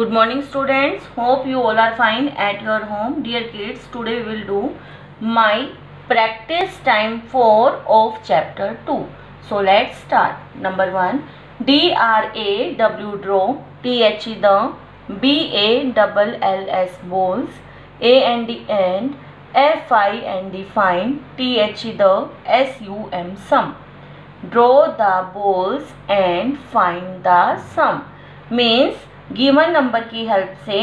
good morning students. Hope you all are fine at your home. Dear kids today we will do my practice time 4 of chapter 2 so let's start. Number 1 d r a w draw t h e the b a double l s balls a n d and f i n d fine t h e the s u m sum. Draw the balls and find the sum. Means given number की help से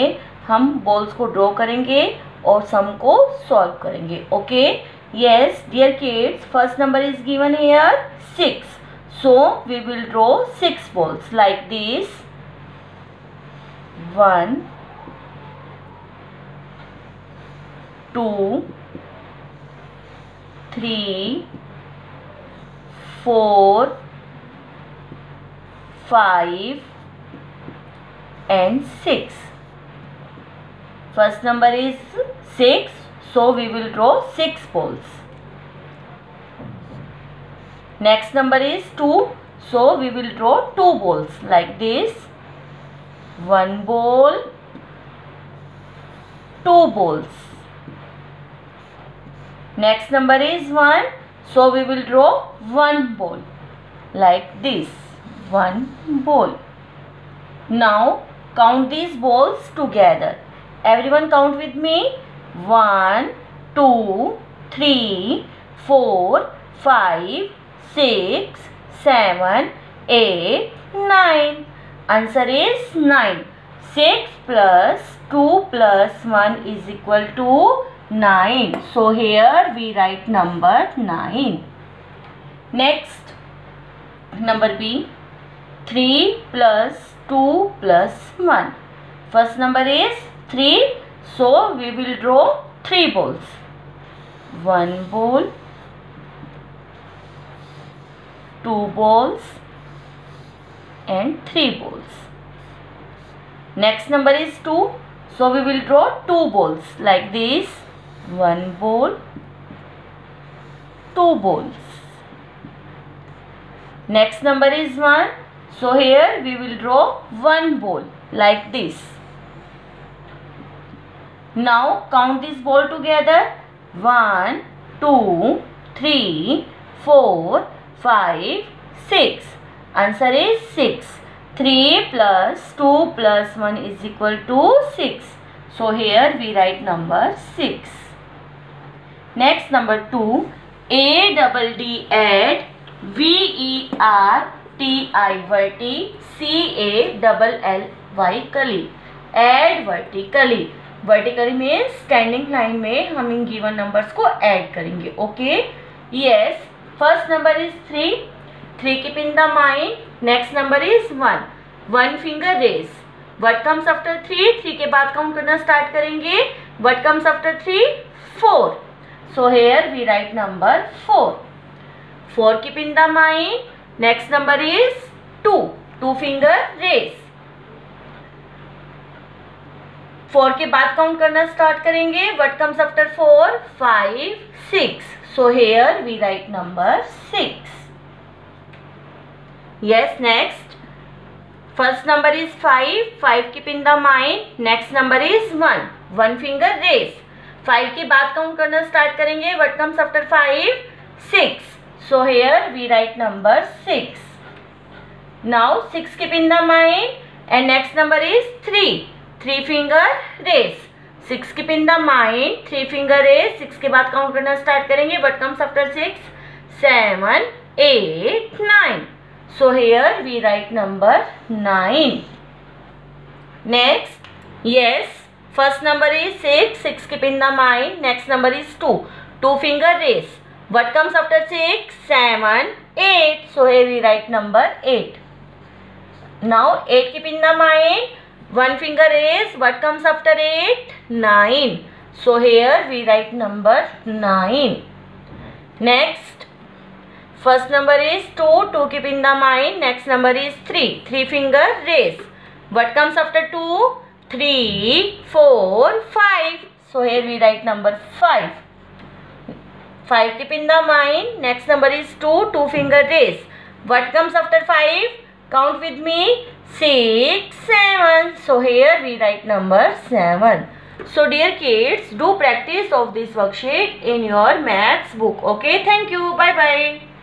हम balls को draw करेंगे और सम को solve करेंगे okay yes dear kids first number is given here six so we will draw six balls like this one two three four five and 6. First number is 6. So we will draw 6 poles. Next number is 2. So we will draw 2 balls like this. 1 ball, 2 balls. Next number is 1. So we will draw 1 ball like this. 1 ball. Now count these balls together. Everyone count with me. One, two, three, four, five, six, seven, eight, nine. answer is 9 6 plus 2 plus 1 is equal to 9 so here we write number 9 next number b 3 plus 2 plus 1. First number is 3. So, we will draw 3 balls. 1 ball, 2 balls and 3 balls. Next number is 2. So, we will draw 2 balls like this. 1 ball, 2 balls. Next number is 1. So here we will draw one ball like this. Now count this ball together. 1, 2, 3, 4, 5, 6. Answer is 6. 3 plus 2 plus 1 is equal to 6. So here we write number 6. Next number 2. A double D add V E R T I Varti C A double L Y कली। Add vertically vertically में standing line में हम इन given numbers को add करेंगे okay yes first number is three three keep in the mind next number is one one finger rest what comes after three three के बाद count करना start करेंगे। What comes after three four so here we write number four four keep in the mind next number is two two finger rest four के बाद count करना start करेंगे. What comes after four five six so here we write number six yes next first number is five five keep in the mind next number is one one finger rest five के बाद count करना start करेंगे. What comes after five six So here we write number 6. Now 6 keep in the mind and next number is 3. 3 finger raise. 6 keep in the mind. 3 finger raise. 6 के बाद count करना start करेंगे. What comes after 6? 7, 8, 9. So here we write number 9. Next, yes, first number is 6. 6 keep in the mind. Next number is 2. 2 finger raise. What comes after 6? 7, 8. So here we write number 8. Now 8 keep in the mind. One finger is what comes after 8? 9. So here we write number 9. Next. First number is 2. 2 keep in the mind. Next number is 3. 3 finger raise. What comes after 2? 3, 4, 5. So here we write number 5. 5 keep in the mind. Next number is 2. 2 finger raise. What comes after 5? Count with me. 6, 7. 7. So here we write number 7. So dear kids, do practice of this worksheet in your maths book. Okay, thank you. Bye bye.